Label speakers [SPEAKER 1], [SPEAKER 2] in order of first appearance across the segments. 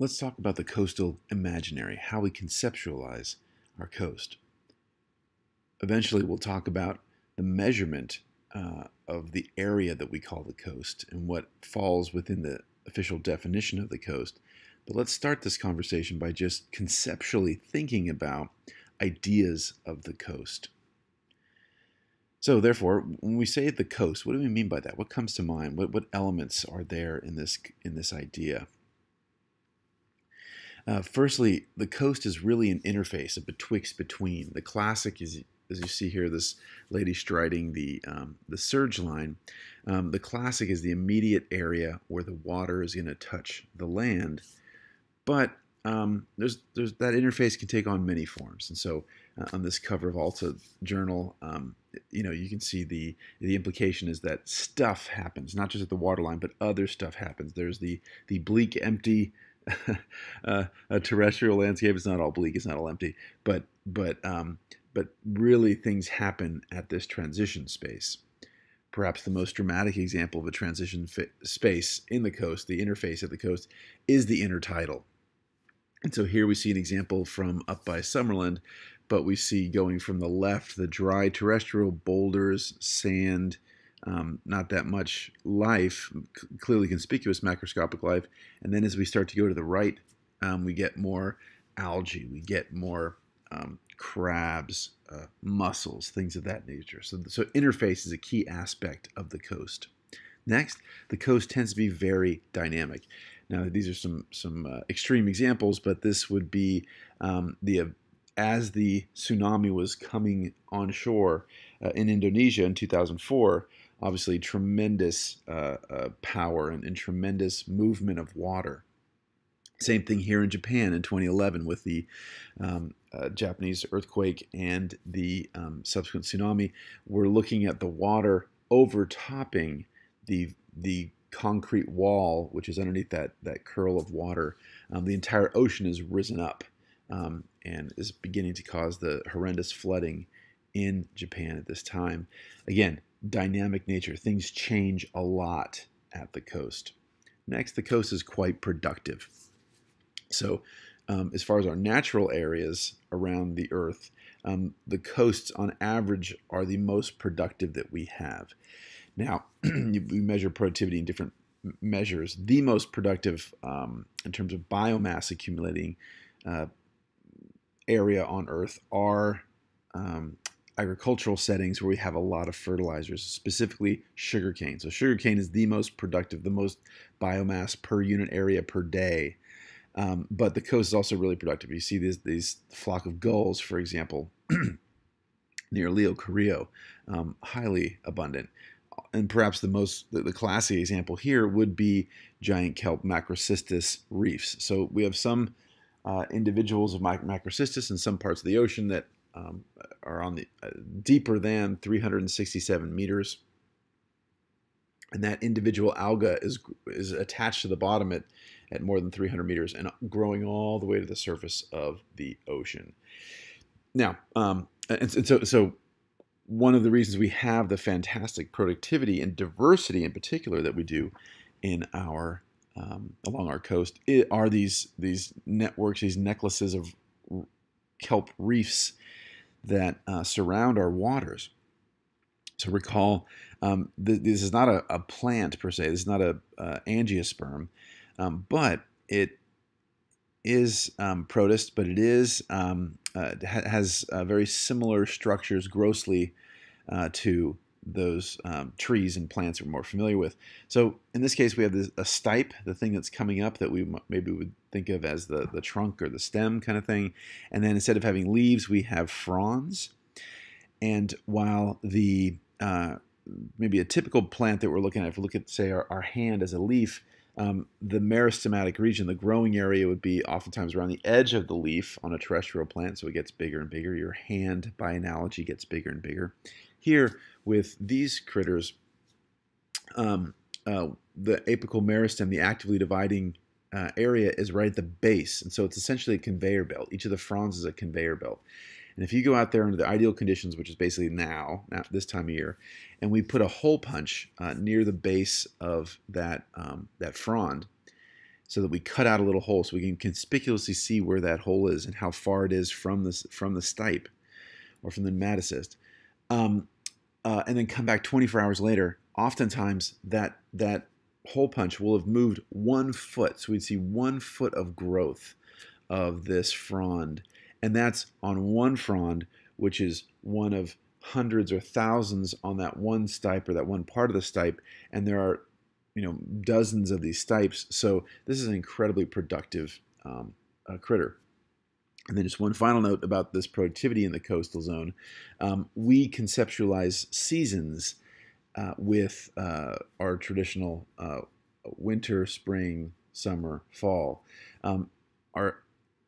[SPEAKER 1] Let's talk about the coastal imaginary, how we conceptualize our coast. Eventually, we'll talk about the measurement uh, of the area that we call the coast and what falls within the official definition of the coast. But let's start this conversation by just conceptually thinking about ideas of the coast. So, therefore, when we say the coast, what do we mean by that? What comes to mind? What, what elements are there in this in this idea? Uh, firstly, the coast is really an interface, a betwixt between. The classic is, as you see here, this lady striding the um, the surge line. Um, the classic is the immediate area where the water is going to touch the land, but um, there's there's that interface can take on many forms. And so, uh, on this cover of Alta Journal, um, you know, you can see the the implication is that stuff happens, not just at the waterline, but other stuff happens. There's the the bleak, empty uh, a terrestrial landscape. It's not all bleak. It's not all empty. But but um, but really, things happen at this transition space. Perhaps the most dramatic example of a transition fi- space in the coast, the interface of the coast, is the intertidal. And so here we see an example from up by Summerland, but we see going from the left the dry terrestrial boulders, sand, um, not that much life, clearly conspicuous macroscopic life. And then as we start to go to the right, um, we get more algae, we get more um, crabs, uh, mussels, things of that nature. So, so interface is a key aspect of the coast. Next, the coast tends to be very dynamic. Now, these are some some uh, extreme examples, but this would be um, the uh, as the tsunami was coming on shore uh, in Indonesia in 2004 obviously tremendous uh, uh, power and, and, tremendous movement of water. Same thing here in Japan in 2011 with the um, uh, Japanese earthquake and the um, subsequent tsunami. We're looking at the water overtopping the the concrete wall, which is underneath that that curl of water. Um, the entire ocean has risen up um, and is beginning to cause the horrendous flooding in Japan at this time. Again, dynamic nature. Things change a lot at the coast. Next, the coast is quite productive. So, um, as far as our natural areas around the Earth, um, the coasts on average are the most productive that we have. Now, we measure productivity in different measures. The most productive um, in terms of biomass accumulating uh, area on Earth are um, agricultural settings where we have a lot of fertilizers, specifically sugarcane. So sugarcane is the most productive, the most biomass per unit area per day. Um, but the coast is also really productive. You see these these flock of gulls, for example, near Leo Carrillo, um, highly abundant. And perhaps the most the, the classy example here would be giant kelp macrocystis reefs. So we have some uh, individuals of macrocystis in some parts of the ocean that um, are on the uh, deeper than 367 meters, and that individual alga is is attached to the bottom at at more than 300 meters and growing all the way to the surface of the ocean. Now, um, and, and so so one of the reasons we have the fantastic productivity and diversity in particular that we do in our um, along our coast are these these networks, these necklaces of kelp reefs that uh, surround our waters. So recall, um, th- this is not a, a, plant per se. This is not a uh, angiosperm, um, but it is um, protist, but it is um, uh, ha- has uh, very similar structures grossly uh, to those um, trees and plants we're more familiar with. So in this case, we have this, a stipe, the thing that's coming up that we maybe would think of as the, the trunk or the stem kind of thing. And then instead of having leaves, we have fronds. And while the uh, maybe a typical plant that we're looking at, if we look at, say, our, our hand as a leaf, um, the meristematic region, the growing area, would be oftentimes around the edge of the leaf on a terrestrial plant, so it gets bigger and bigger. Your hand, by analogy, gets bigger and bigger. Here, with these critters, um, uh, the apical meristem, the actively dividing uh, area, is right at the base. And so it's essentially a conveyor belt. Each of the fronds is a conveyor belt. And if you go out there under the ideal conditions, which is basically now, now this time of year, and we put a hole punch uh, near the base of that, um, that frond, so that we cut out a little hole so we can conspicuously see where that hole is and how far it is from the, from the stipe or from the metacyst. Um, uh, and then come back 24 hours later, oftentimes that, that hole punch will have moved one foot. So we'd see one foot of growth of this frond. And that's on one frond, which is one of hundreds or thousands on that one stipe or that one part of the stipe. And there are you know dozens of these stipes. So this is an incredibly productive um, uh, critter. And then just one final note about this productivity in the coastal zone. Um, we conceptualize seasons uh, with uh, our traditional uh, winter, spring, summer, fall. Um, our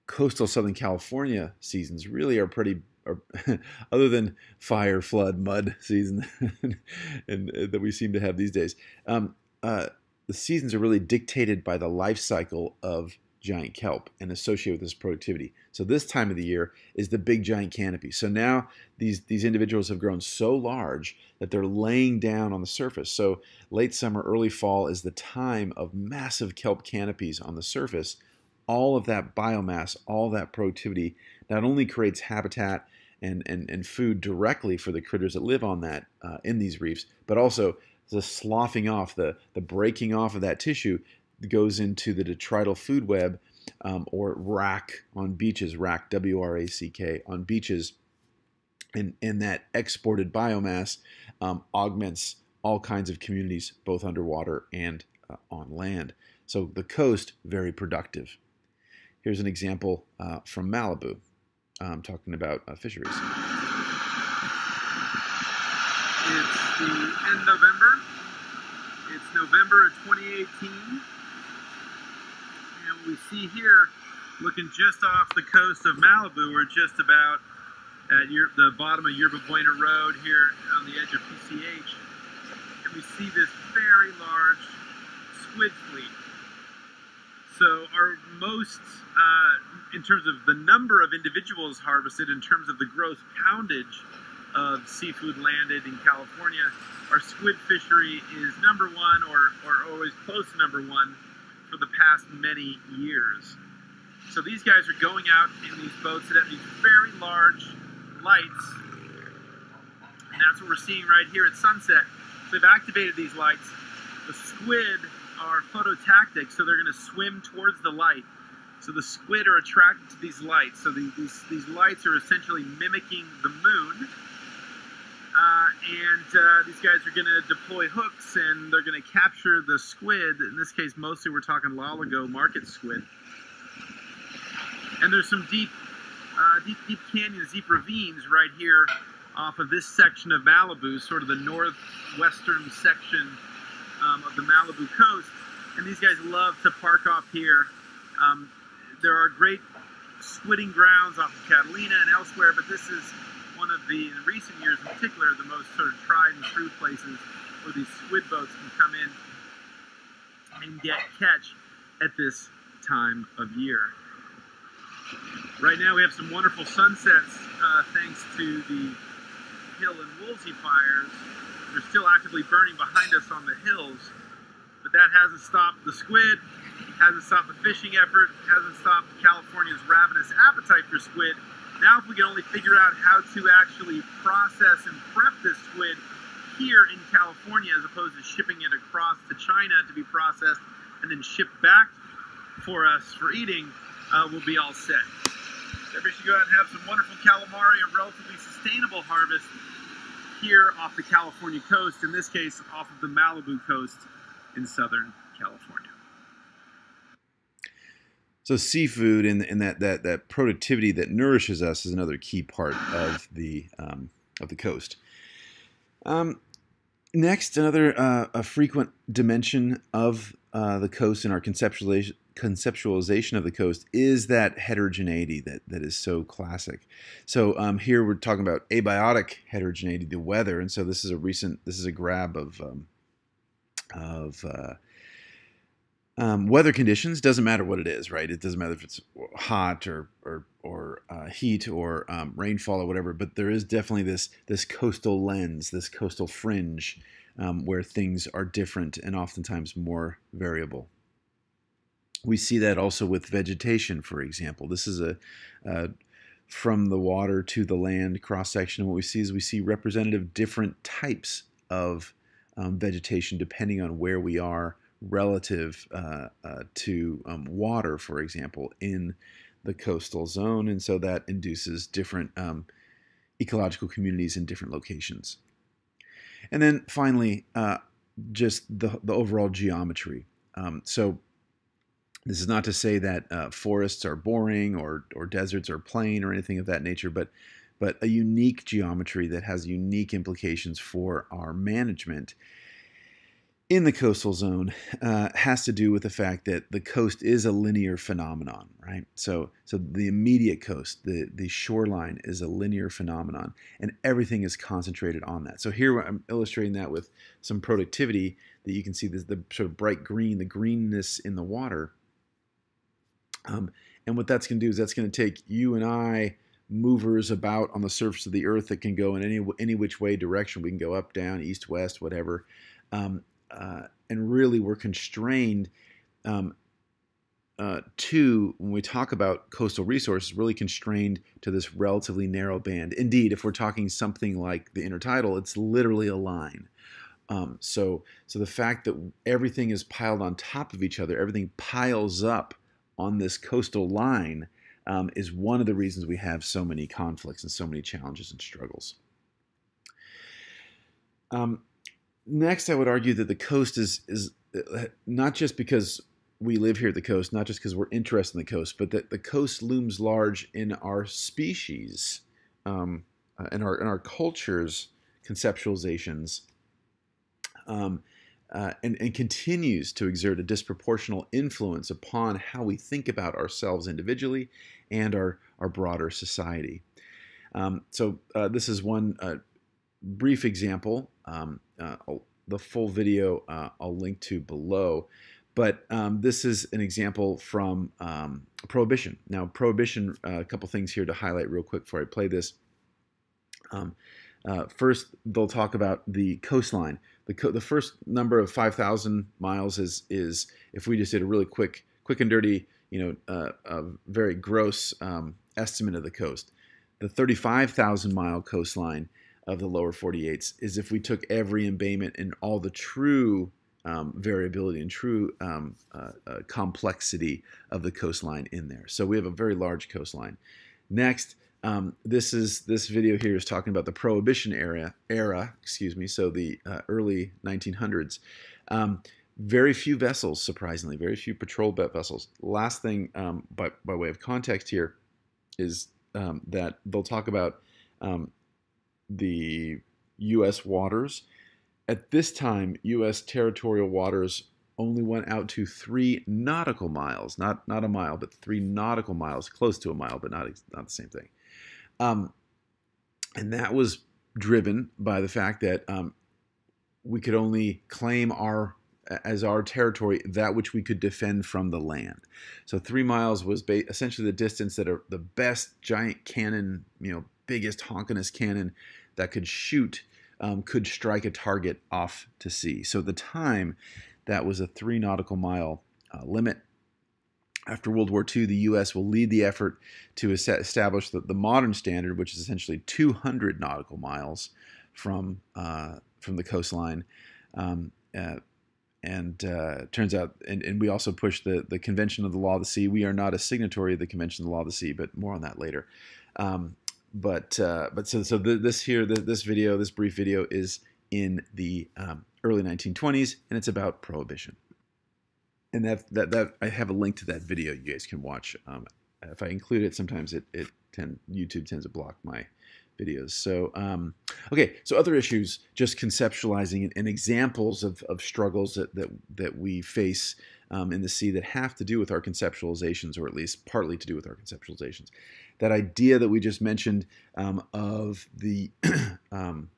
[SPEAKER 1] coastal Southern California seasons really are pretty other than fire, flood, mud season, and, and, uh, that we seem to have these days. Um, uh, the seasons are really dictated by the life cycle of giant kelp and associated with this productivity. So this time of the year is the big giant canopy. So now these these individuals have grown so large that they're laying down on the surface. So late summer, early fall is the time of massive kelp canopies on the surface. All of that biomass, all that productivity not only creates habitat and, and, and food directly for the critters that live on that uh, in these reefs, but also the sloughing off, the, the breaking off of that tissue goes into the detrital food web um, or rack on beaches, rack, W R A C K, on beaches. And, and that exported biomass um, augments all kinds of communities, both underwater and uh, on land. So the coast, very productive. Here's an example uh, from Malibu, um, talking about uh, fisheries.
[SPEAKER 2] It's the end November. It's November of 2018. We see here, looking just off the coast of Malibu, we're just about at the bottom of Yerba Buena Road here on the edge of PCH. And we see this very large squid fleet. So our most, uh, in terms of the number of individuals harvested, in terms of the gross poundage, of seafood landed in California, our squid fishery is number one or, or always close to number one for the past many years. So these guys are going out in these boats that have these very large lights, and that's what we're seeing right here at sunset. So they've activated these lights. The squid are phototactic, so they're going to swim towards the light. So the squid are attracted to these lights. So the, these, these lights are essentially mimicking the moon uh, and uh, these guys are going to deploy hooks and they're going to capture the squid. In this case, mostly we're talking Loligo market squid. And there's some deep, uh, deep, deep canyons, deep ravines right here off of this section of Malibu, sort of the northwestern section um, of the Malibu coast. And these guys love to park off here. Um, there are great squidding grounds off of Catalina and elsewhere, but this is one of the, in recent years in particular, the most sort of tried and true places where these squid boats can come in and get catch at this time of year. Right now we have some wonderful sunsets uh, thanks to the Hill and Woolsey fires. They're still actively burning behind us on the hills, but that hasn't stopped the squid, hasn't stopped the fishing effort, hasn't stopped California's ravenous appetite for squid, now if we can only figure out how to actually process and prep this squid here in California as opposed to shipping it across to China to be processed and then shipped back for us for eating, uh, we'll be all set. We should go out and have some wonderful calamari, a relatively sustainable harvest here off the California coast, in this case off of the Malibu coast in Southern California.
[SPEAKER 1] So seafood and, and that, that that productivity that nourishes us is another key part of the um, of the coast. Um, next, another uh, a frequent dimension of uh, the coast in our conceptualization conceptualization of the coast is that heterogeneity that, that is so classic. So um, here we're talking about abiotic heterogeneity, the weather, and so this is a recent this is a grab of um, of uh, um, weather conditions doesn't matter what it is, right? It doesn't matter if it's hot or or or uh, heat or um, rainfall or whatever. But there is definitely this this coastal lens, this coastal fringe, um, where things are different and oftentimes more variable. We see that also with vegetation, for example. This is a, a from the water to the land cross section. What we see is we see representative different types of um, vegetation depending on where we are relative uh, uh, to um, water, for example, in the coastal zone. And so that induces different um, ecological communities in different locations. And then finally, uh, just the, the overall geometry. Um, so this is not to say that uh, forests are boring or, or deserts are plain or anything of that nature, but but a unique geometry that has unique implications for our management in the coastal zone uh, has to do with the fact that the coast is a linear phenomenon, right? So, so the immediate coast, the the shoreline, is a linear phenomenon, and everything is concentrated on that. So here I'm illustrating that with some productivity that you can see the sort of bright green, the greenness in the water. Um, and what that's going to do is that's going to take you and I movers about on the surface of the earth that can go in any any which way direction. We can go up, down, east, west, whatever. Um, uh, and really we're constrained um, uh, to when we talk about coastal resources, really constrained to this relatively narrow band. Indeed, if we're talking something like the intertidal, it's literally a line. Um, so, so the fact that everything is piled on top of each other, everything piles up on this coastal line, um, is one of the reasons we have so many conflicts and so many challenges and struggles. Um, next, I would argue that the coast is is uh, not just because we live here at the coast, not just because we're interested in the coast, but that the coast looms large in our species, um, uh, in our in our cultures, conceptualizations, um, uh, and, and continues to exert a disproportional influence upon how we think about ourselves individually and our our broader society. Um, so uh, this is one uh, brief example. Um, uh, the full video uh, I'll link to below. But um, this is an example from um, Prohibition. Now, Prohibition, uh, a couple things here to highlight real quick before I play this. Um, uh, first, they'll talk about the coastline. The, co the first number of 5,000 miles is, is, if we just did a really quick, quick and dirty, you know, uh, a very gross um, estimate of the coast. The 35,000 mile coastline of the lower 48s is if we took every embayment and all the true um, variability and true um, uh, uh, complexity of the coastline in there. So we have a very large coastline. Next, um, this is this video here is talking about the Prohibition era. Era, excuse me. So the uh, early 1900s. Um, very few vessels, surprisingly, very few patrol boat vessels. Last thing, um, by by way of context here, is um, that they'll talk about the U.S. waters. At this time, U.S. territorial waters only went out to three nautical miles, not not a mile, but three nautical miles, close to a mile, but not not the same thing. Um, and that was driven by the fact that um, we could only claim our as our territory that which we could defend from the land. So three miles was essentially the distance that a, the best giant cannon, you know, biggest honkinest cannon that could shoot um, could strike a target off to sea. So at the time, that was a three nautical mile uh, limit. After World War II, the U.S. will lead the effort to establish the, the modern standard, which is essentially 200 nautical miles from uh, from the coastline. Um, uh, and uh, turns out, and, and, we also push the, the Convention of the Law of the Sea. We are not a signatory of the Convention of the Law of the Sea, but more on that later. Um, but uh, but so so this here this video this brief video is in the um, early 1920s and it's about prohibition. And that, that that I have a link to that video you guys can watch. Um, if I include it sometimes it it tend YouTube tends to block my videos. So um, okay so other issues just conceptualizing and, and examples of, of struggles that, that that we face um, in the sea that have to do with our conceptualizations or at least partly to do with our conceptualizations that idea that we just mentioned um, of the um,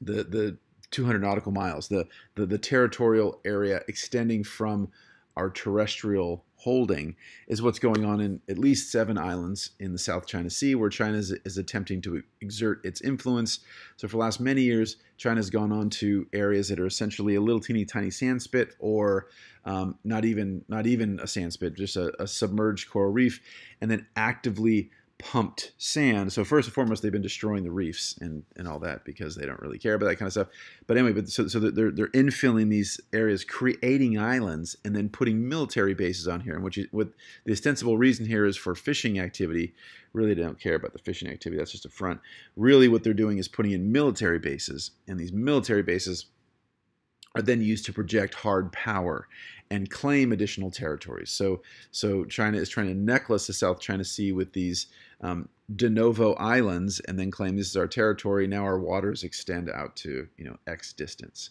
[SPEAKER 1] the the 200 nautical miles, the, the the territorial area extending from our terrestrial holding is what's going on in at least seven islands in the South China Sea, where China is, is attempting to exert its influence. So, for the last many years, China has gone on to areas that are essentially a little teeny tiny sand spit, or um, not even not even a sand spit, just a, a submerged coral reef, and then actively pumped sand. So first and foremost, they've been destroying the reefs and, and all that because they don't really care about that kind of stuff. But anyway, but so, so they're, they're infilling these areas, creating islands, and then putting military bases on here. And which is, what the ostensible reason here is for fishing activity. Really, they don't care about the fishing activity. That's just a front. Really, what they're doing is putting in military bases, and these military bases are then used to project hard power and claim additional territories. So, so China is trying to necklace the South China Sea with these um, de novo islands, and then claim this is our territory. Now our waters extend out to you know X distance.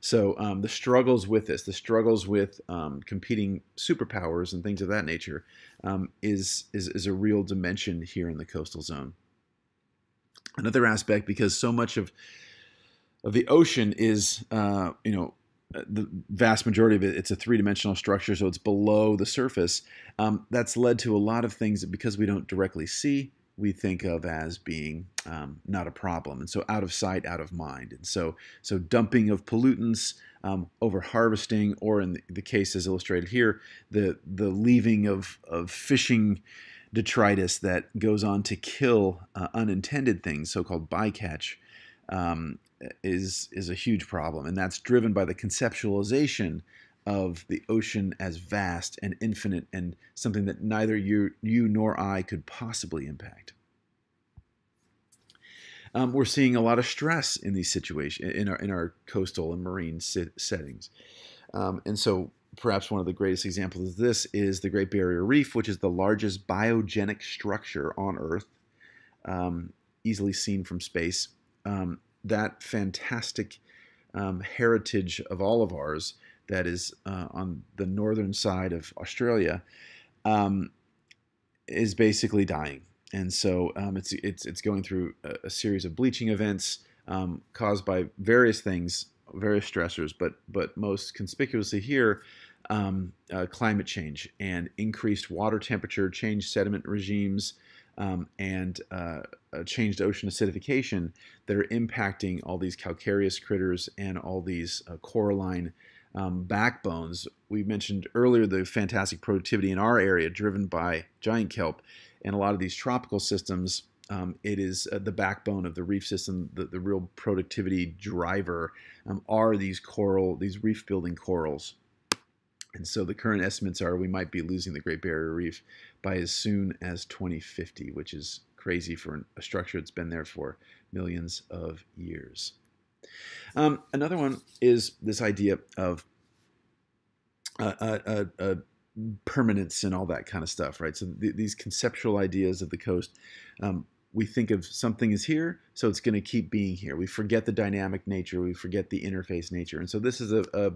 [SPEAKER 1] So um, the struggles with this, the struggles with um, competing superpowers and things of that nature, um, is, is is a real dimension here in the coastal zone. Another aspect, because so much of of the ocean is, uh, you know, the vast majority of it, it's a three-dimensional structure, so it's below the surface. Um, that's led to a lot of things that because we don't directly see, we think of as being um, not a problem, and so out of sight, out of mind. And so, so dumping of pollutants, um, over harvesting, or in the, the case as illustrated here, the the leaving of of fishing detritus that goes on to kill uh, unintended things, so-called bycatch. Um, is is a huge problem, and that's driven by the conceptualization of the ocean as vast and infinite and something that neither you you nor I could possibly impact. Um, we're seeing a lot of stress in these situations in our in our coastal and marine sit- settings, um, and so perhaps one of the greatest examples of this is the Great Barrier Reef, which is the largest biogenic structure on Earth, um, easily seen from space. Um, that fantastic um, heritage of all of ours that is uh, on the northern side of Australia um, is basically dying, and so um, it's it's it's going through a, a series of bleaching events um, caused by various things, various stressors, but but most conspicuously here. Um, uh, climate change and increased water temperature, changed sediment regimes, um, and uh, changed ocean acidification that are impacting all these calcareous critters and all these uh, coralline um, backbones. We mentioned earlier the fantastic productivity in our area driven by giant kelp and a lot of these tropical systems. Um, it is uh, the backbone of the reef system. The, the real productivity driver um, are these coral, these reef building corals. And so the current estimates are we might be losing the Great Barrier Reef by as soon as 2050, which is crazy for a structure that's been there for millions of years. Um, another one is this idea of uh, uh, uh, permanence and all that kind of stuff, right? So th- these conceptual ideas of the coast, um, we think of something is here, so it's going to keep being here. We forget the dynamic nature, we forget the interface nature, and so this is a, a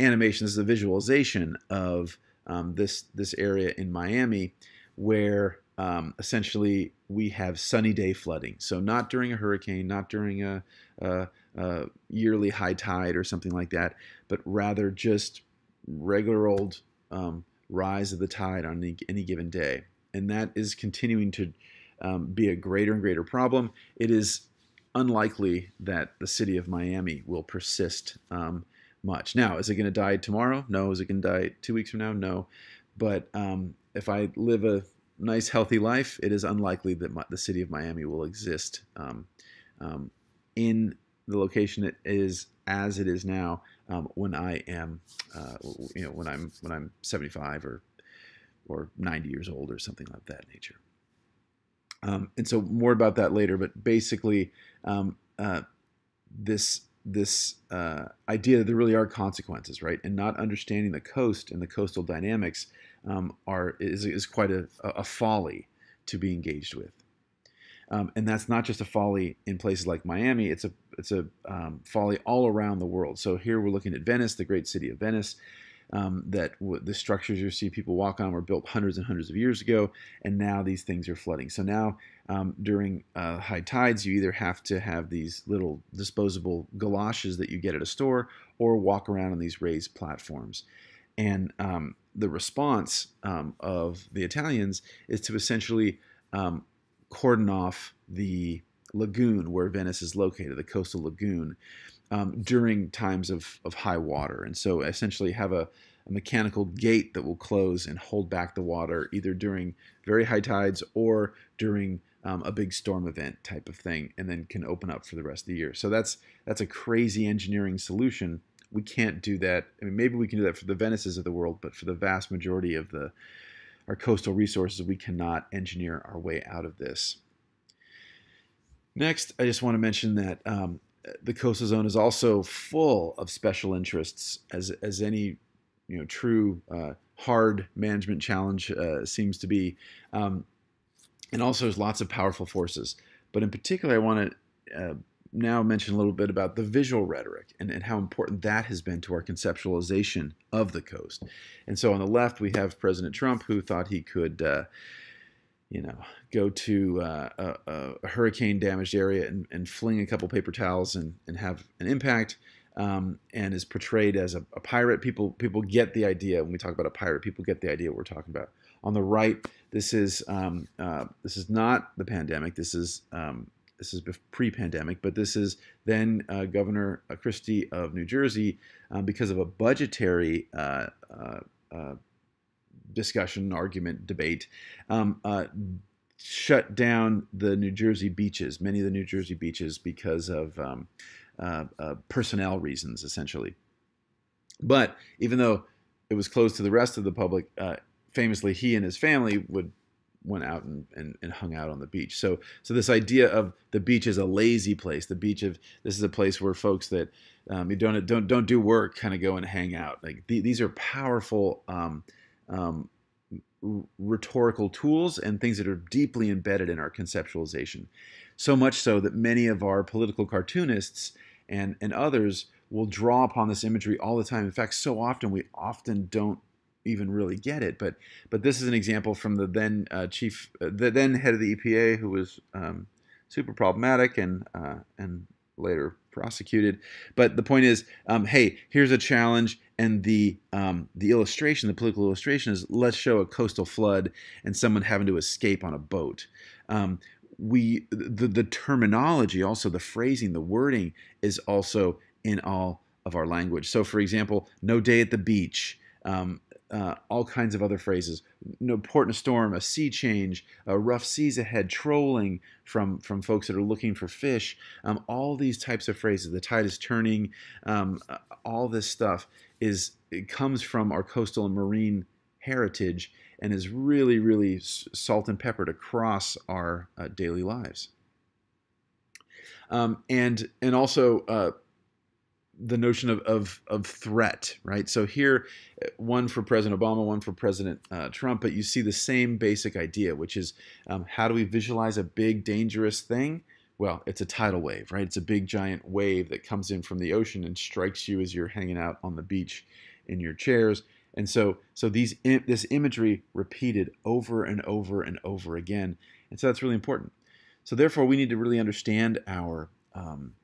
[SPEAKER 1] animation. This is a visualization of um, this this area in Miami where um, essentially we have sunny day flooding. So not during a hurricane, not during a, a, a yearly high tide or something like that, but rather just regular old um, rise of the tide on any, any, given day. And that is continuing to um, be a greater and greater problem. It is unlikely that the city of Miami will persist um, much. Now, is it going to die tomorrow? No. Is it going to die two weeks from now? No. But um, if I live a nice, healthy life, it is unlikely that my, the city of Miami will exist um, um, in the location it is as it is now um, when I am, uh, you know, when I'm when I'm 75 or or 90 years old or something like that nature. Um, and so more about that later. But basically, um, uh, this this uh, idea that there really are consequences, right? And not understanding the coast and the coastal dynamics um, are is, is quite a, a, folly to be engaged with. Um, and that's not just a folly in places like Miami; it's a it's a um, folly all around the world. So here we're looking at Venice, the great city of Venice. Um, that w- the structures you see people walk on were built hundreds and hundreds of years ago, and now these things are flooding. So now um, during uh, high tides, you either have to have these little disposable galoshes that you get at a store or walk around on these raised platforms. And um, the response um, of the Italians is to essentially um, cordon off the lagoon where Venice is located, the coastal lagoon, um, during times of, of high water. And so essentially have a, a, mechanical gate that will close and hold back the water either during very high tides or during um, a big storm event type of thing, and then can open up for the rest of the year. So that's that's a crazy engineering solution. We can't do that. I mean, maybe we can do that for the Venices of the world, but for the vast majority of the our coastal resources, we cannot engineer our way out of this. Next, I just want to mention that um, the coastal zone is also full of special interests, as as any you know true uh, hard management challenge uh, seems to be, um, and also there's lots of powerful forces. But in particular, I want to uh, now mention a little bit about the visual rhetoric and, and how important that has been to our conceptualization of the coast. And so on the left, we have President Trump, who thought he could uh, you know, go to uh, a, a, hurricane damaged area and, and, fling a couple paper towels and, and have an impact, um, and is portrayed as a, a, pirate. People people get the idea when we talk about a pirate. People get the idea what we're talking about. On the right, this is um, uh, this is not the pandemic. This is um, this is pre-pandemic, but this is then uh, Governor Christie of New Jersey um, because of a budgetary uh, uh, uh discussion, argument, debate, um, uh, shut down the New Jersey beaches, many of the New Jersey beaches, because of um, uh, uh, personnel reasons, essentially. But even though it was closed to the rest of the public, uh, famously he and his family would went out and, and, and, hung out on the beach. So so this idea of the beach is a lazy place. The beach of this is a place where folks that um, you don't don't don't do work kind of go and hang out. Like these are powerful um, um, rhetorical tools and things that are deeply embedded in our conceptualization. So much so that many of our political cartoonists and, and others will draw upon this imagery all the time. In fact, so often we often don't even really get it. But but this is an example from the then uh, chief, uh, the then head of the EPA, who was um, super problematic and uh, and later prosecuted. But the point is, um, hey, here's a challenge and the um, the illustration, the political illustration is let's show a coastal flood and someone having to escape on a boat. Um, we the the terminology, also the phrasing, the wording is also in all of our language. So, for example, no day at the beach. Um, uh, all kinds of other phrases. No port in a storm, a sea change, a rough seas ahead, trolling from from folks that are looking for fish. Um, all these types of phrases. The tide is turning. Um, uh, all this stuff is it comes from our coastal and marine heritage and is really, really salt and peppered across our uh, daily lives. Um, and and also uh, the notion of, of, of threat, right? So here, uh, one for President Obama, one for President uh, Trump, but you see the same basic idea, which is um, how do we visualize a big, dangerous thing? well, it's a tidal wave, right? It's a big giant wave that comes in from the ocean and strikes you as you're hanging out on the beach in your chairs. And so, so these this imagery repeated over and over and over again, and so that's really important. So therefore, we need to really understand our um,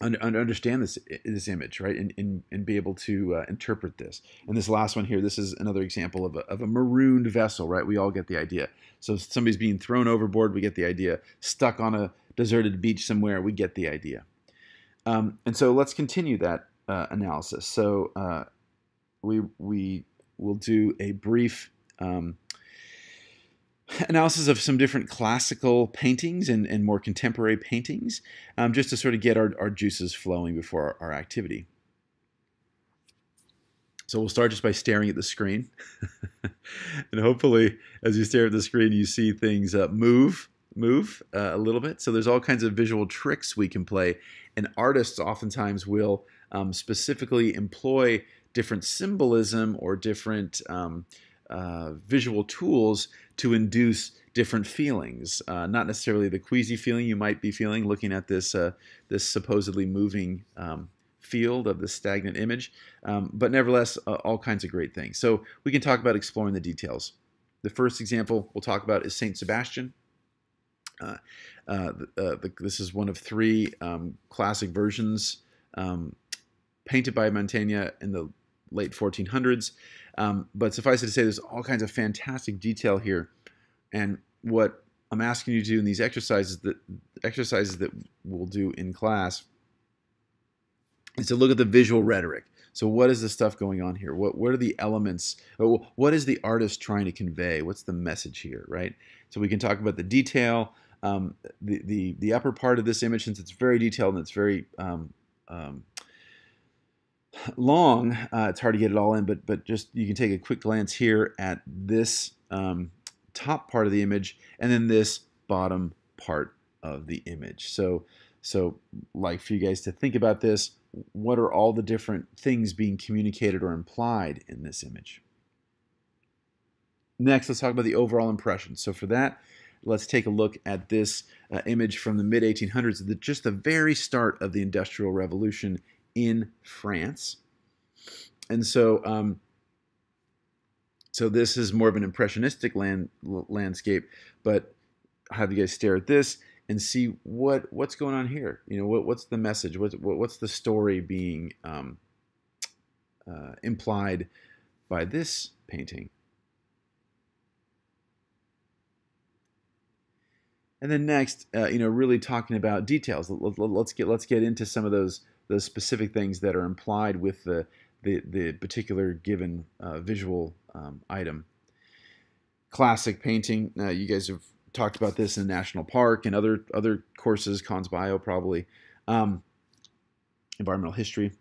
[SPEAKER 1] understand this this image, right, and, and, and be able to uh, interpret this. And this last one here, this is another example of a, of a marooned vessel, right? We all get the idea. So somebody's being thrown overboard, we get the idea. Stuck on a deserted beach somewhere, we get the idea. Um, and so let's continue that uh, analysis. So uh, we we will do a brief um, analysis of some different classical paintings and, and more contemporary paintings, um, just to sort of get our, our juices flowing before our, our, activity. So we'll start just by staring at the screen. and hopefully, as you stare at the screen, you see things uh, move, move uh, a little bit. So there's all kinds of visual tricks we can play. And artists oftentimes will um, specifically employ different symbolism or different um, uh, visual tools to induce different feelings. Uh, not necessarily the queasy feeling you might be feeling looking at this uh, this supposedly moving um, field of the stagnant image, um, but nevertheless, uh, all kinds of great things. So we can talk about exploring the details. The first example we'll talk about is Saint Sebastian. Uh, uh, the, this is one of three um, classic versions um, painted by Mantegna in the late 1400s. Um, but suffice it to say, there's all kinds of fantastic detail here. And what I'm asking you to do in these exercises that exercises that we'll do in class is to look at the visual rhetoric. So what is the stuff going on here? What what are the elements? What is the artist trying to convey? What's the message here, right? So we can talk about the detail, um, the, the the upper part of this image, since it's very detailed and it's very um, um, long, uh, it's hard to get it all in. But but just you can take a quick glance here at this um, top part of the image and then this bottom part of the image. So, so like for you guys to think about this, what are all the different things being communicated or implied in this image? Next, let's talk about the overall impression. So for that, let's take a look at this uh, image from the mid 1800s, the, just the very start of the Industrial Revolution in France. And so um, so this is more of an impressionistic land, landscape, but have you guys stare at this and see what what's going on here. You know, what, what's the message? What's what, what's the story being um, uh, implied by this painting? And then next, uh, you know, really talking about details. Let, us let, get let's get into some of those those specific things that are implied with the the, the particular given uh, visual um, item. Classic painting. Uh, you guys have talked about this in National Park and other other courses, Cons Bio probably, um, environmental history.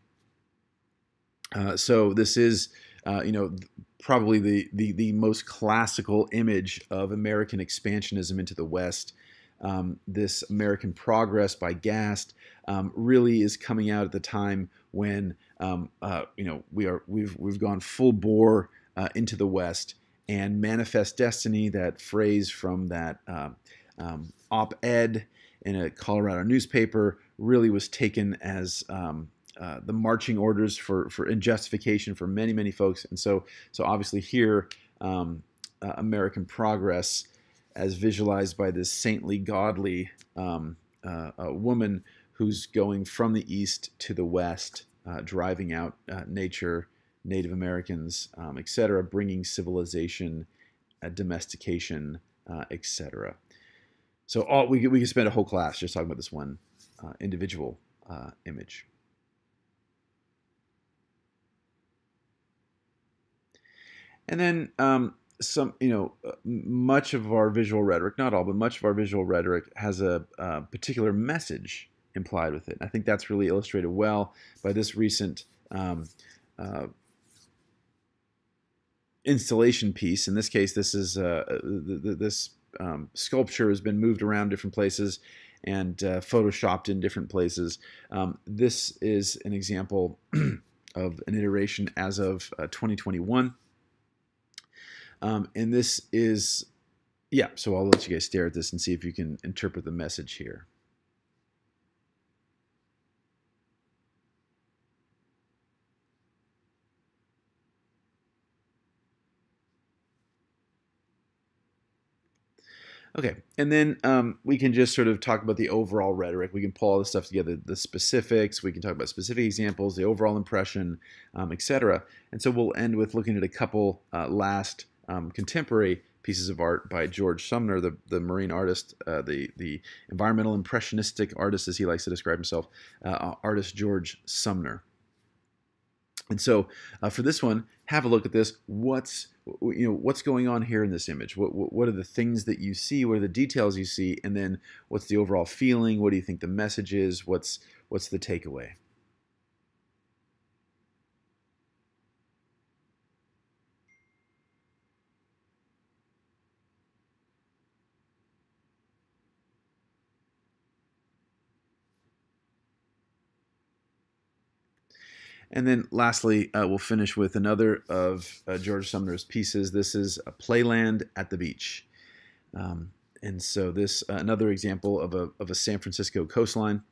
[SPEAKER 1] Uh, so this is, uh, you know, probably the, the the most classical image of American expansionism into the West. Um, this American Progress by Gast um, really is coming out at the time when um, uh, you know we are we've we've gone full bore uh, into the West and manifest destiny. That phrase from that uh, um, op-ed in a Colorado newspaper really was taken as um, uh, the marching orders for for in justification for many many folks. And so so obviously here um, uh, American progress as visualized by this saintly, godly um, uh, woman who's going from the east to the west uh, driving out uh, nature, Native Americans, um, etc., bringing civilization, uh, domestication, uh, etc. So all we we could spend a whole class just talking about this one uh, individual image. And then um, some, you know, much of our visual rhetoric, not all, but much of our visual rhetoric has a, a particular message implied with it. I think that's really illustrated well by this recent um, uh, installation piece. In this case, this is uh, this um, sculpture has been moved around different places and uh, photoshopped in different places. Um, this is an example of an iteration as of uh, 2021. Um, and this is, yeah, so I'll let you guys stare at this and see if you can interpret the message here. Okay, and then um, we can just sort of talk about the overall rhetoric. We can pull all this stuff together, the specifics. We can talk about specific examples, the overall impression, um, etc. And so we'll end with looking at a couple uh, last um, contemporary pieces of art by George Sumner, the, the marine artist, uh, the the environmental impressionistic artist, as he likes to describe himself, uh, artist George Sumner. And so uh, for this one, have a look at this. What's you know what's going on here in this image? What, what are the things that you see? What are the details you see? And then what's the overall feeling? What do you think the message is? What's what's the takeaway? And then lastly, uh, we'll finish with another of uh, George Sumner's pieces. This is a Playland at the Beach. Um, and so this, uh, another example of a, of a San Francisco coastline.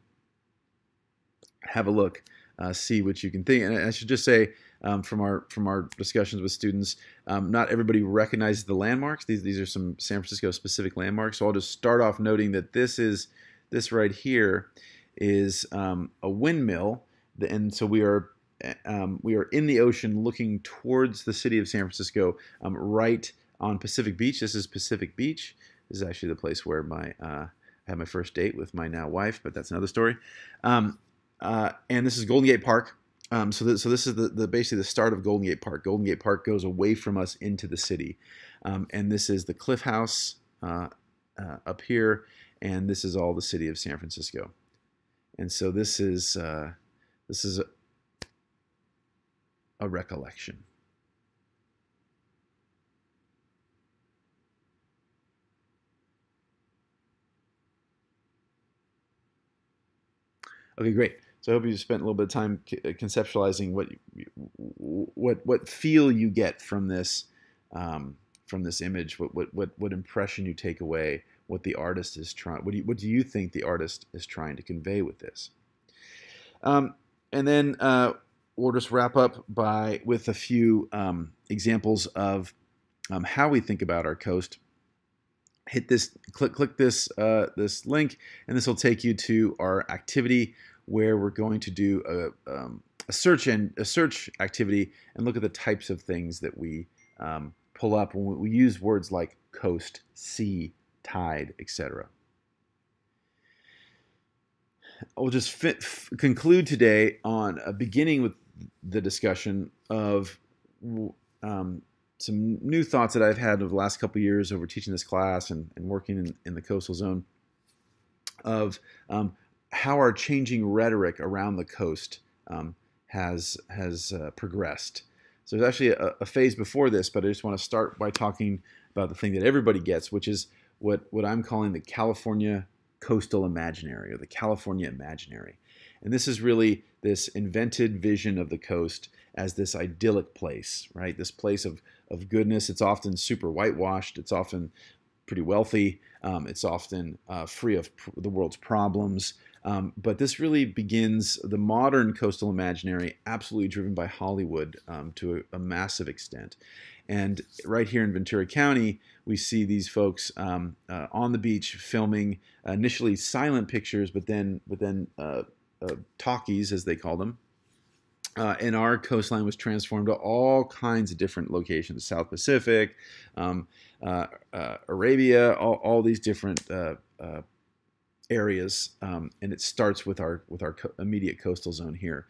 [SPEAKER 1] Have a look, uh, see what you can think. And I should just say, um, from our from our discussions with students, um, not everybody recognizes the landmarks. These these are some San Francisco specific landmarks. So I'll just start off noting that this is this right here is um, a windmill, and so we are um, we are in the ocean looking towards the city of San Francisco, um, right on Pacific Beach. This is Pacific Beach. This is actually the place where my uh, I had my first date with my now wife, but that's another story. Um, uh, and this is Golden Gate Park. Um, so, so this is the, the, basically the start of Golden Gate Park. Golden Gate Park goes away from us into the city, um, and this is the Cliff House uh, uh, up here, and this is all the city of San Francisco. And so this is uh, this is a, recollection. Okay, great. So I hope you spent a little bit of time uh, conceptualizing what what what feel you get from this um, from this image. What what what what impression you take away. What the artist is trying. What do you, what do you think the artist is trying to convey with this? Um, and then uh, we'll just wrap up by with a few um, examples of um, how we think about our coast hit this click click this uh, this link and this will take you to our activity where we're going to do a, um, a search and a search activity and look at the types of things that we um, pull up when we use words like coast, sea, tide, etc. I'll just fit, conclude today on a beginning with the discussion of um, some new thoughts that I've had over the last couple years over teaching this class and, and working in, in, the coastal zone of um, how our changing rhetoric around the coast um, has has uh, progressed. So there's actually a, a, phase before this, but I just want to start by talking about the thing that everybody gets, which is what what I'm calling the California coastal imaginary or the California imaginary. And this is really this invented vision of the coast as this idyllic place, right? This place of, of goodness. It's often super whitewashed. It's often pretty wealthy. Um, it's often uh, free of pr- the world's problems. Um, but this really begins the modern coastal imaginary, absolutely driven by Hollywood um, to a, a, massive extent. And right here in Ventura County, we see these folks um, uh, on the beach filming initially silent pictures, but then but then uh talkies, as they call them, uh, and our coastline was transformed to all kinds of different locations South Pacific, um, uh, uh, Arabia, all, all, these different uh, uh, areas. Um, and it starts with our, with our co- immediate coastal zone here.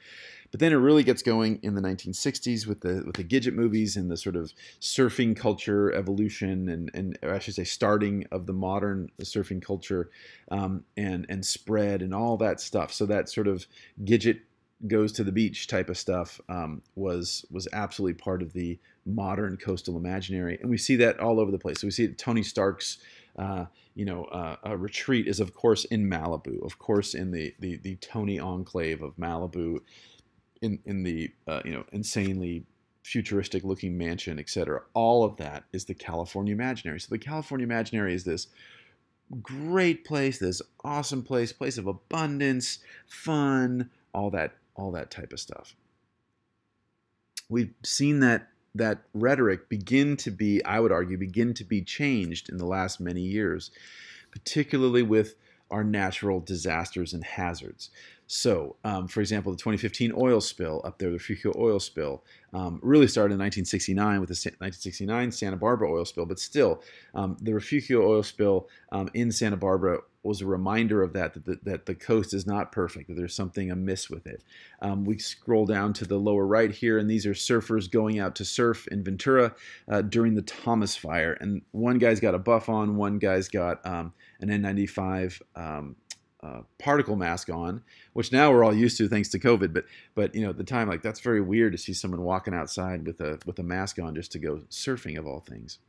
[SPEAKER 1] But then it really gets going in the 1960s with the with the Gidget movies and the sort of surfing culture evolution and and I should say starting of the modern surfing culture um, and and spread and all that stuff. So that sort of Gidget goes to the beach type of stuff um, was was absolutely part of the modern coastal imaginary, and we see that all over the place. So we see Tony Stark's, uh, you know, uh, retreat is of course in Malibu, of course in the the, the Tony enclave of Malibu, in in the uh, you know insanely futuristic looking mansion, etc. All of that is the California imaginary. So the California imaginary is this great place, this awesome place, place of abundance, fun, all that all that type of stuff. We've seen that that rhetoric begin to be, I would argue, begin to be changed in the last many years, particularly with our natural disasters and hazards. So, um, for example, the 2015 oil spill up there, the Refugio oil spill, um, really started in 1969 with the 1969 Santa Barbara oil spill, but still, um, the Refugio oil spill um, in Santa Barbara was a reminder of that, that the, that the coast is not perfect, that there's something amiss with it. Um, we scroll down to the lower right here, and these are surfers going out to surf in Ventura uh, during the Thomas Fire. And one guy's got a buff on, one guy's got um, an N95 um, uh, particle mask on, which now we're all used to thanks to COVID. But but you know at the time like that's very weird to see someone walking outside with a with a mask on just to go surfing of all things.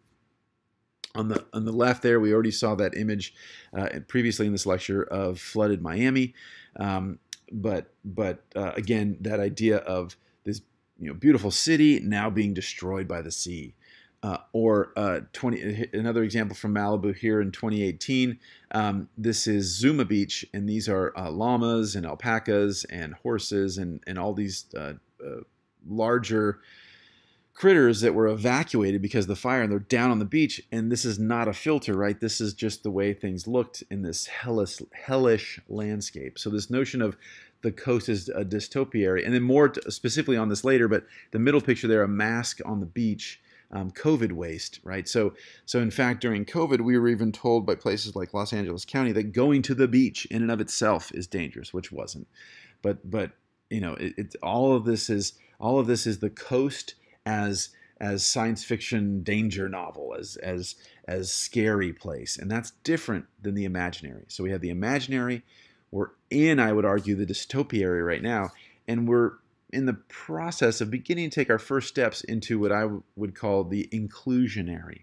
[SPEAKER 1] On the on the left there, we already saw that image uh, previously in this lecture of flooded Miami, um, but but uh, again that idea of this you know beautiful city now being destroyed by the sea. Uh, or uh, 20, another example from Malibu here in 2018. Um, this is Zuma Beach, and these are uh, llamas and alpacas and horses and, and all these uh, larger critters that were evacuated because of the fire and they're down on the beach and this is not a filter right this is just the way things looked in this hellish hellish landscape so this notion of the coast is a dystopiary. And then more specifically on this later, but the middle picture there, a mask on the beach. Um, COVID waste, right? So, so in fact, during COVID, we were even told by places like Los Angeles County that going to the beach in and of itself is dangerous, which wasn't. But, but you know, it, it all of this is all of this is the coast as as science fiction danger novel, as as as scary place, and that's different than the imaginary. So we have the imaginary. We're in, I would argue, the dystopiary right now, and we're in the process of beginning to take our first steps into what I would call the inclusionary.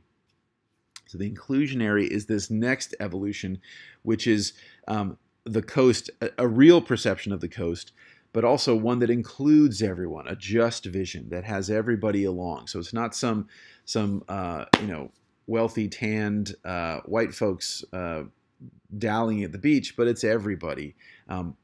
[SPEAKER 1] So the inclusionary is this next evolution, which is um, the coast, a, a real perception of the coast but also one that includes everyone, a just vision that has everybody along. So it's not some some uh, you know wealthy tanned uh, white folks uh, dallying at the beach, but it's everybody, um,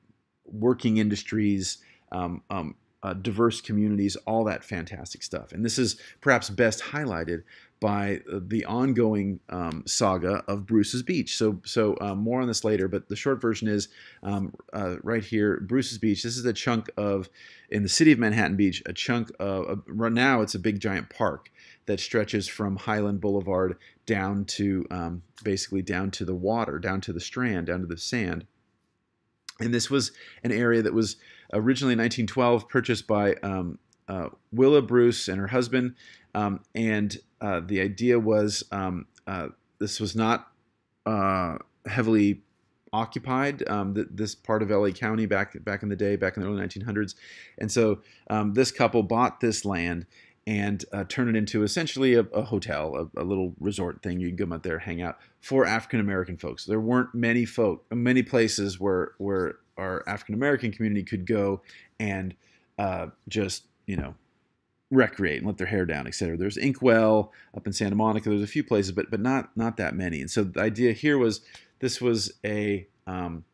[SPEAKER 1] working industries. Um, um, uh, diverse communities, all that fantastic stuff. And this is perhaps best highlighted by the ongoing um, saga of Bruce's Beach. So, so uh, more on this later, but the short version is um, uh, right here, Bruce's Beach. This is a chunk of, in the city of Manhattan Beach, a chunk of, right now it's a big giant park that stretches from Highland Boulevard down to, um, basically down to the water, down to the strand, down to the sand. And this was an area that was originally in 1912 purchased by um, uh, Willa Bruce and her husband. Um, and uh, the idea was um, uh, this was not uh, heavily occupied um, th- this part of LA County back back in the day, back in the early 1900s, and so um, this couple bought this land and uh, turned it into essentially a, a hotel, a, a, little resort thing. You can come out there, hang out for African American folks. There weren't many folk, many places where where our African American community could go and uh, just you know recreate and let their hair down, etc. There's Inkwell up in Santa Monica. There's a few places, but but not not that many. And so the idea here was this was a um,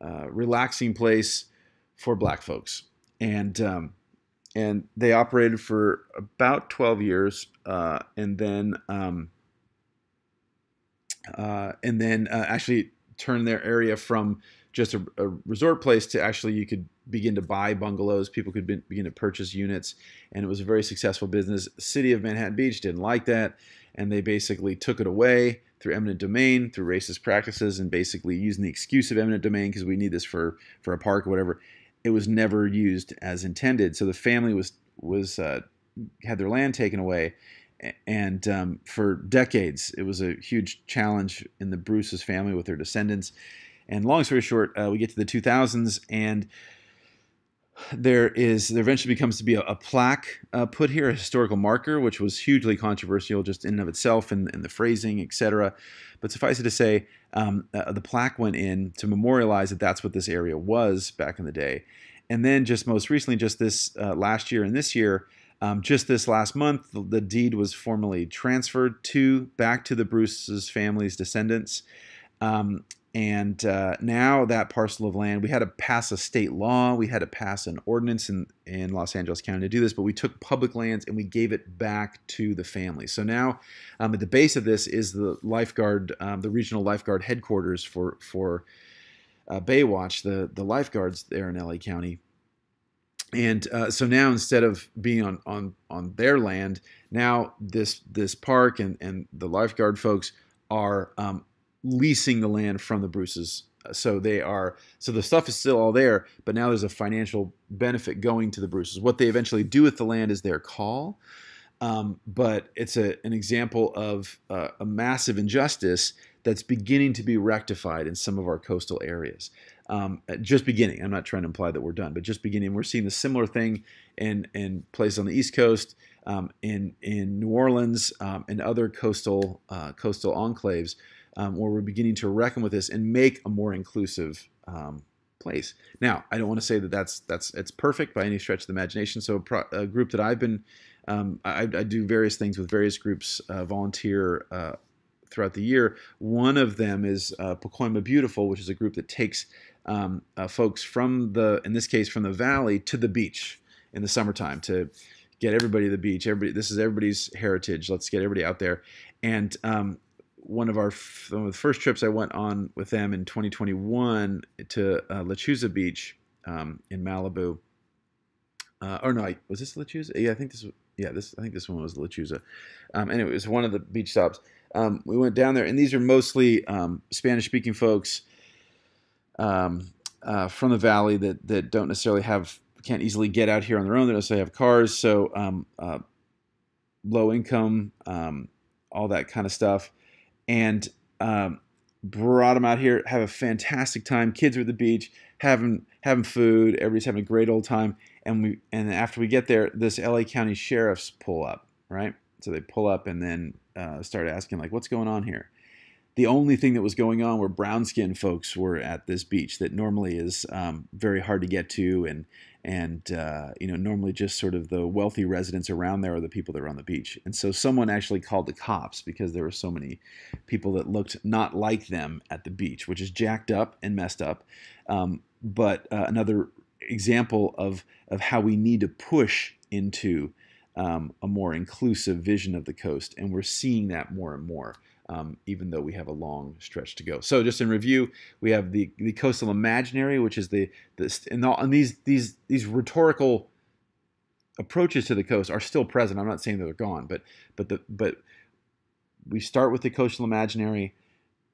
[SPEAKER 1] uh, relaxing place for Black folks, and um, and they operated for about 12 years, uh, and then um, uh, and then uh, actually turned their area from just a, a, resort place to actually you could begin to buy bungalows. People could be, begin to purchase units, and it was a very successful business. City of Manhattan Beach didn't like that, and they basically took it away through eminent domain, through racist practices, and basically using the excuse of eminent domain because we need this for for a park or whatever. It was never used as intended. So the family was was uh, had their land taken away, and um, for decades it was a huge challenge in the Bruce's family with their descendants and long story short, uh, we get to the 2000s, and there is there eventually becomes to be a, a plaque uh, put here, a historical marker, which was hugely controversial just in and of itself, and, and the phrasing, etc. But suffice it to say, um, uh, the plaque went in to memorialize that that's what this area was back in the day. And then just most recently, just this uh, last year and this year, um, just this last month, the, the, deed was formally transferred to back to the Bruce's family's descendants. Um, and uh, now that parcel of land, we had to pass a state law, we had to pass an ordinance in, in Los Angeles County to do this, but we took public lands and we gave it back to the family. So now, um, at the base of this is the lifeguard, um, the regional lifeguard headquarters for for uh, Baywatch, the the lifeguards there in LA County. And uh, so now, instead of being on on on their land, now this this park and and the lifeguard folks are um, leasing the land from the Bruces. So they are so the stuff is still all there, but now there's a financial benefit going to the Bruces. What they eventually do with the land is their call, um, but it's a, an example of uh, a massive injustice that's beginning to be rectified in some of our coastal areas. Um, just beginning. I'm not trying to imply that we're done, but just beginning. We're seeing a similar thing in in places on the East Coast, um, in in New Orleans, um, and other coastal uh, coastal enclaves um, where we're beginning to reckon with this and make a more inclusive um, place. Now, I don't want to say that that's that's it's perfect by any stretch of the imagination. So, a, pro, a group that I've been, um, I, I, do various things with various groups, uh, volunteer uh, throughout the year. One of them is uh, Pacoima Beautiful, which is a group that takes um, uh, folks from the, in this case, from the valley to the beach in the summertime to get everybody to the beach. Everybody, this is everybody's heritage. Let's get everybody out there. And um, one of our one of the first trips I went on with them in 2021 to uh, Lechuza Beach um, in Malibu. Uh, or no, was this Lechuza? Yeah, I think this. Yeah, this I think this one was Lechuza. Um, anyway, it was one of the beach stops. Um, we went down there, and these are mostly um, Spanish-speaking folks um, uh, from the valley that that don't necessarily have can't easily get out here on their own. They don't necessarily have cars, so um, uh, low income, all that kind of stuff, and um, brought them out here, have a fantastic time. Kids are at the beach, having having food. Everybody's having a great old time. And we and after we get there, this LA County sheriffs pull up, right? So they pull up and then uh, start asking like, "What's going on here?" The only thing that was going on were brown skinned folks were at this beach that normally is um, very hard to get to and and uh, you know normally just sort of the wealthy residents around there are the people that are on the beach. And so someone actually called the cops because there were so many people that looked not like them at the beach which is jacked up and messed up. Um, but uh, another example of of how we need to push into um, a more inclusive vision of the coast and we're seeing that more and more um, even though we have a long stretch to go. So, just in review, we have the, the coastal imaginary, which is the, the and, all, and these these these rhetorical approaches to the coast are still present. I'm not saying that they're gone, but but the but we start with the coastal imaginary.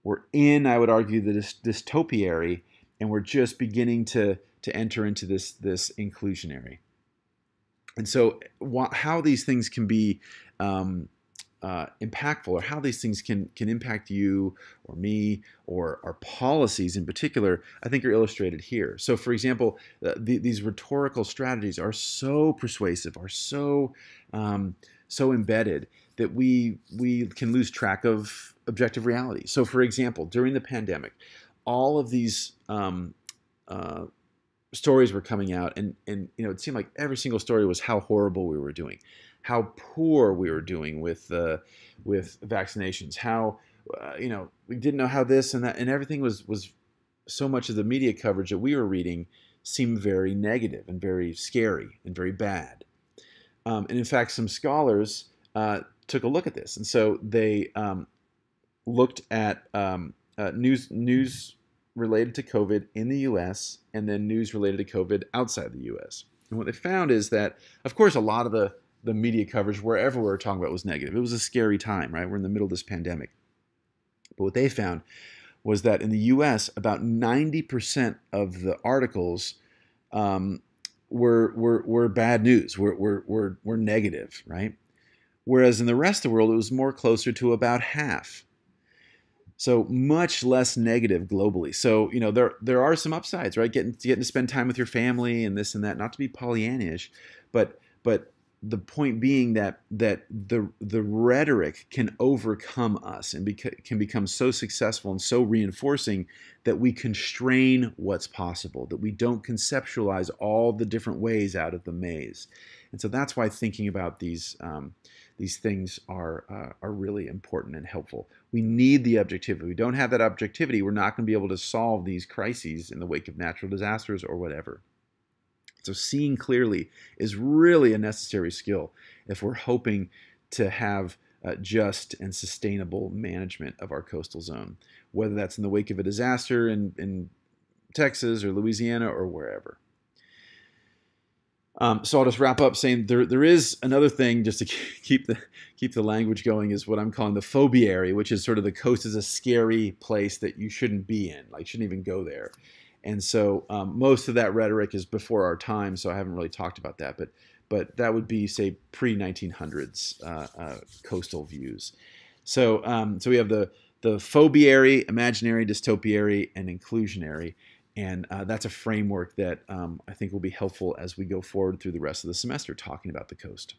[SPEAKER 1] We're in, I would argue, the dystopiary, and we're just beginning to to enter into this this inclusionary. And so, how these things can be um, uh, impactful or how these things can can impact you or me or our policies in particular i think are illustrated here. So for example uh, the, these rhetorical strategies are so persuasive are so um, so embedded that we we can lose track of objective reality. So for example during the pandemic all of these um, uh, stories were coming out and and you know it seemed like every single story was how horrible we were doing how poor we were doing with uh, with vaccinations, how uh, you know we didn't know how this and that, and everything was was so much of the media coverage that we were reading seemed very negative and very scary and very bad. Um, and in fact, some scholars uh, took a look at this, and so they um, looked at um, uh, news news related to COVID in the U.S. and then news related to COVID outside the U.S. And what they found is that, of course, a lot of the the media coverage wherever we were talking about was negative. It was a scary time, right? We're in the middle of this pandemic. But what they found was that in the U.S., about 90% of the articles um, were, were, were bad news, were, were, were, were negative, right? Whereas in the rest of the world, it was more closer to about half. So much less negative globally. So you know there there are some upsides, right? Getting getting to spend time with your family and this and that. Not to be Pollyannish, but but the point being that that the the rhetoric can overcome us and beca- can become so successful and so reinforcing that we constrain what's possible that we don't conceptualize all the different ways out of the maze. And so that's why thinking about these um, these things are uh, are really important and helpful. We need the objectivity. We don't have that objectivity we're not going to be able to solve these crises in the wake of natural disasters or whatever so, seeing clearly is really a necessary skill if we're hoping to have uh, just and sustainable management of our coastal zone, whether that's in the wake of a disaster in, in Texas or Louisiana or wherever. Um, so I'll just wrap up saying there there is another thing just to keep the keep the language going is what I'm calling the phobiary, which is sort of the coast is a scary place that you shouldn't be in, like shouldn't even go there. And so um, most of that rhetoric is before our time, so I haven't really talked about that. But but that would be say pre 1900s uh, uh, coastal views. So um, so we have the the phobiary, imaginary, dystopiary, and inclusionary. And uh, that's a framework that um, I think will be helpful as we go forward through the rest of the semester talking about the coast.